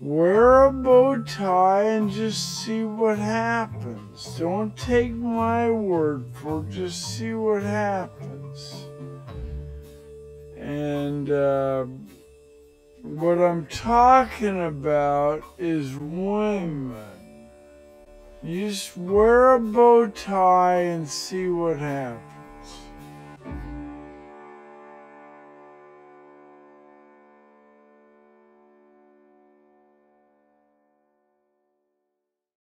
wear a bow tie and just see what happens. Don't take my word for it, just see what happens. And uh, what I'm talking about is women. You just wear a bow tie and see what happens.